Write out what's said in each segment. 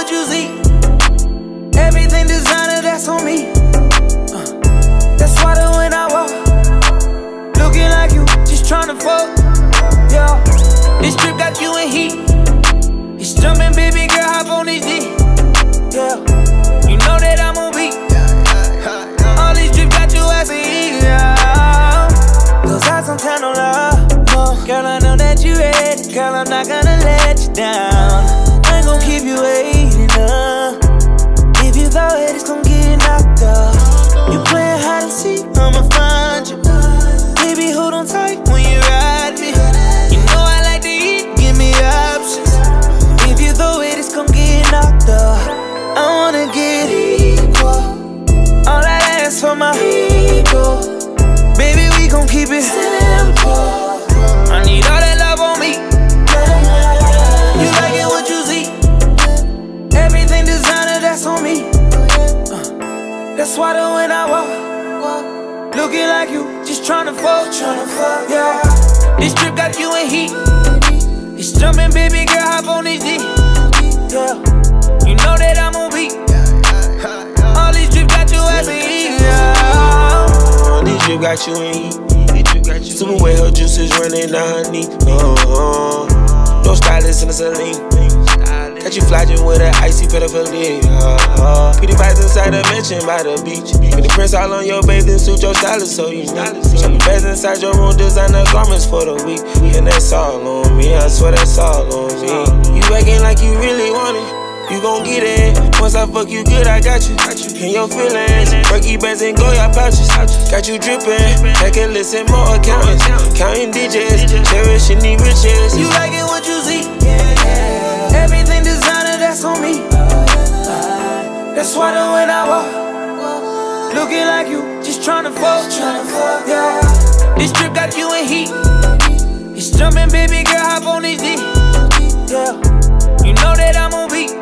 What you see. Everything designer, that's on me. Uh, that's why the when I walk, looking like you, just tryna fuck. Yeah, this trip got you in heat. It's jumping, baby girl, hop on this D. Girl, I'm not gonna let you down ain't gon' keep you waiting up. If you throw it, it's gon' get knocked up. You playing hide and seek, I'ma find you. Baby, hold on tight when you ride me. You know I like to eat, give me options. If you throw it, it's gon' get knocked up. I wanna get equal. All that ass for my ego. Baby, we gon' keep it that's on me. Uh, that's why the when I walk, looking like you, just tryna fuck, tryna fuck, yeah. This trip got you in heat. It's jumping, baby girl, hop on this D. Yeah, you know that I'm on beat. All these trips got you as a heat, yeah. This drip got you in heat. Super wet, her juices running down her knee. Uh-huh. No stylist in the saline. Got you flogging with an icy Patek Philippe. Pretty vibes inside a mansion by the beach. With the prints all on your bathing suit, your stylist so you know. Some beds inside your room, designer garments for the week. And that's all on me, I swear that's all on me. You acting like you really want it. You gon' get it. Once I fuck you good, I got you. In your feelings. Birkin bands and Goyard pouches. Got you drippin'. Heck and listen, more accountants. Counting digits. Cherishing the riches. You like it what you see. That's why the when I walk, looking like you, just fuck, tryna fuck, yeah. This trip got you in heat. It's jumping, baby girl, hop on this D. Yeah, you know that I'm on beat.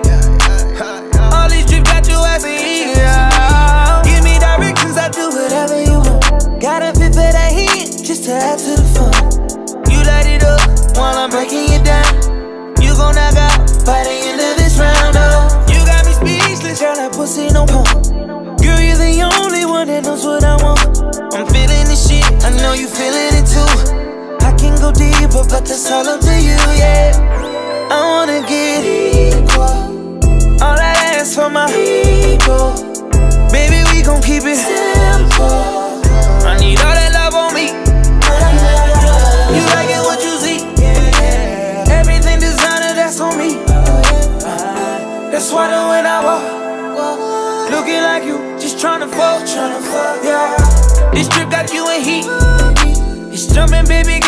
All these trips got you as a heat, yeah. Give me directions, I do whatever you want. Got a fit for that heat, just to add to the fun. You light it up while I'm breaking it down. You gon' knock out by pussy no pump Girl, you're the only one that knows what I want. I'm feeling this shit, I know you feeling it too. I can go deeper, but that's all up to you, yeah. I wanna get equal. All I ask for my ego Baby, we gon' keep it simple. I need all that love on me. You like it what you see Everything designer, that's on me. That's why when I walk, looking like you, just tryna fuck, tryna fuck, yeah. This trip got you in heat. It's jumping, baby